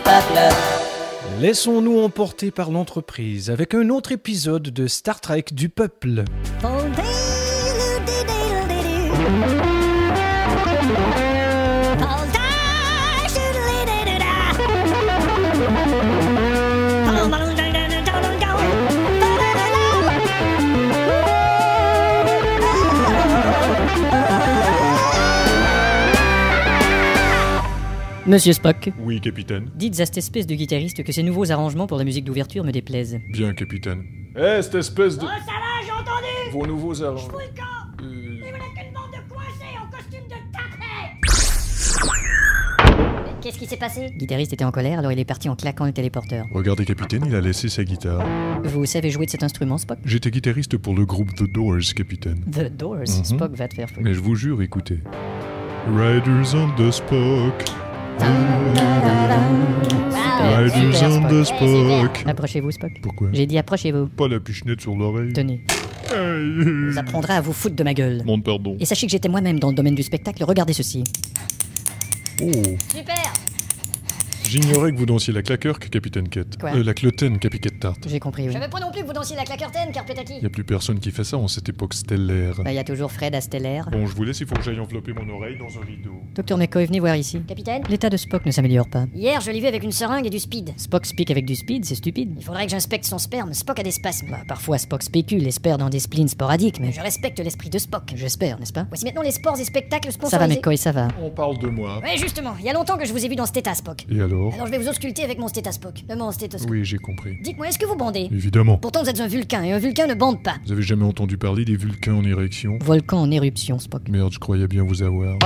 peuple. Laissons-nous emporter par l'entreprise avec un autre épisode de Star Trek du peuple. Monsieur Spock, Oui, capitaine. dites à cette espèce de guitariste que ces nouveaux arrangements pour la musique d'ouverture me déplaisent. Bien, capitaine. Eh, cette espèce de. Oh, ça va, j'ai entendu Vos nouveaux arrangements. Le camp Euh, Et voilà qu'une bande de coincés en costume de tapet Qu'est-ce qui s'est passé? Le guitariste était en colère, alors il est parti en claquant le téléporteur. Regardez, capitaine, il a laissé sa guitare. Vous savez jouer de cet instrument, Spock? J'étais guitariste pour le groupe The Doors, capitaine. The Doors? Mhm. Spock va te faire foutre. Mais je vous jure, écoutez. Riders on the Spock. Spock. Approchez-vous, Spock. Pourquoi? J'ai dit approchez-vous. Pas la pichenette sur l'oreille. Tenez. Aïe. Vous apprendrez à vous foutre de ma gueule. Demande pardon. Et sachez que j'étais moi-même dans le domaine du spectacle. Regardez ceci. Oh. Super J'ignorais que vous dansiez la claquerque, capitaine Kett. Quoi Euh, la clotaine, capitaine Tarte. J'ai compris, oui. Je veux pas non plus que vous dansiez la claquertaine, Carpetaki. Y a plus personne qui fait ça en cette époque stellaire. Bah, il y a toujours Fred à Stellaire. Bon, je vous laisse, il faut que j'aille envelopper mon oreille dans un rideau. Docteur McCoy, venez voir ici. Capitaine L'état de Spock ne s'améliore pas. Hier, je l'ai vu avec une seringue et du speed. Spock speak avec du speed, c'est stupide. Il faudrait que j'inspecte son sperme. Spock a des spasmes. Bah, parfois Spock spécule, espère dans des spleens sporadiques, mais Je respecte l'esprit de Spock. j'espère, n'est-ce pas? Voici maintenant les sports et spectacles Ça va, sponsorisés. McCoy, ça va. On parle de moi. Ouais, justement, il y a longtemps que je vous ai vu dans Stéta, Spock. Et alors? Alors je vais vous ausculter avec mon stétaspoc. Euh, mon stéthoscope. Oui, j'ai compris. Dites-moi, est-ce que vous bandez? Évidemment. Pourtant, vous êtes un vulcain, et un vulcain ne bande pas. Vous avez jamais entendu parler des vulcains en érection? Volcan en éruption, Spock. Merde, je croyais bien vous avoir.